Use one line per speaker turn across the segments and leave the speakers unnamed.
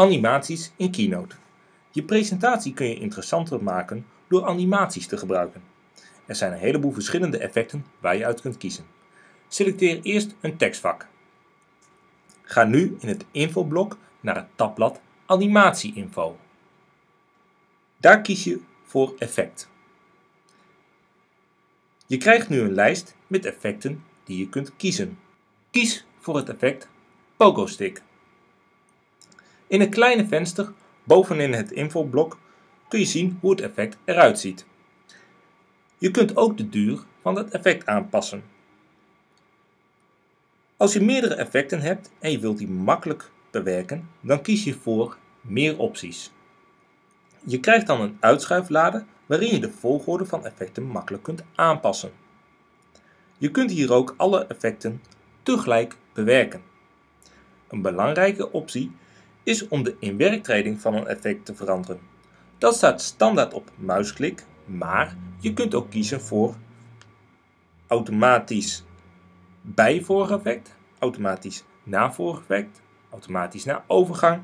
Animaties in Keynote. Je presentatie kun je interessanter maken door animaties te gebruiken. Er zijn een heleboel verschillende effecten waar je uit kunt kiezen. Selecteer eerst een tekstvak. Ga nu in het infoblok naar het tabblad Animatieinfo. Daar kies je voor effect. Je krijgt nu een lijst met effecten die je kunt kiezen. Kies voor het effect Pogo Stick. In een kleine venster bovenin het infoblok kun je zien hoe het effect eruit ziet. Je kunt ook de duur van het effect aanpassen. Als je meerdere effecten hebt en je wilt die makkelijk bewerken, dan kies je voor meer opties. Je krijgt dan een uitschuiflade waarin je de volgorde van effecten makkelijk kunt aanpassen. Je kunt hier ook alle effecten tegelijk bewerken. Een belangrijke optie is om de inwerktreding van een effect te veranderen. Dat staat standaard op muisklik, maar je kunt ook kiezen voor automatisch bij effect, automatisch na vorig effect, automatisch na overgang.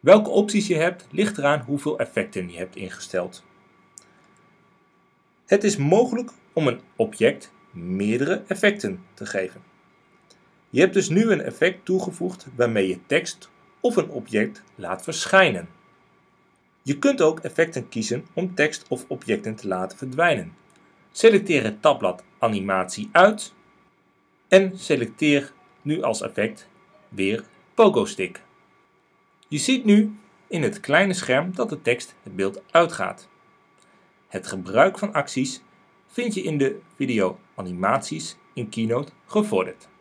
Welke opties je hebt ligt eraan hoeveel effecten je hebt ingesteld. Het is mogelijk om een object meerdere effecten te geven. Je hebt dus nu een effect toegevoegd waarmee je tekst of een object laat verschijnen. Je kunt ook effecten kiezen om tekst of objecten te laten verdwijnen. Selecteer het tabblad Animatie uit en selecteer nu als effect weer Pogo Stick. Je ziet nu in het kleine scherm dat de tekst het beeld uitgaat. Het gebruik van acties vind je in de video Animaties in Keynote gevorderd.